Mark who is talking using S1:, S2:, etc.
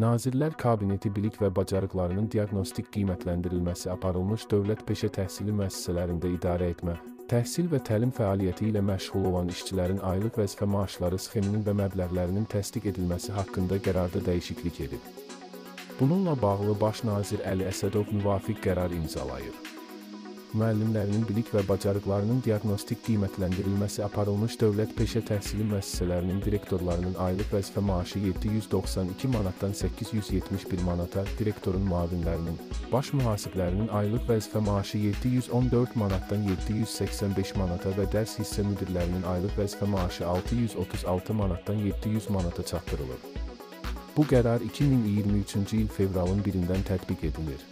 S1: Nazirlər Kabineti bilik və bacarıqlarının diaqnostik qiymətləndirilməsi aparılmış dövlət peşə təhsili müəssisələrində idarə etmə, təhsil və təlim fəaliyyəti ilə məşğul olan işçilərin aylıq vəzifə maaşları sxeminin və məbləğlərinin təsdiq edilməsi haqqında qərarda dəyişiklik edib. Bununla bağlı Baş nazir Əli Əsədov müvafiq qərar imzalayıb müəllimlərinin bilik və bacarıqlarının diaqnostik qiymətləndirilməsi aparılmış dövlət peşə təhsili müəssisələrinin direktorlarının aylıq vəzifə maaşı 792 manatdan 871 manata, direktorun müavinlərinin, baş mühasiblərinin aylıq vəzifə maaşı 714 manatdan 785 manata və dərs hissə müdirlərinin aylıq vəzifə maaşı 636 manatdan 700 manata çatdırılıb. Bu qərar 2023-cü il fevralın 1-dən tətbiq edilir.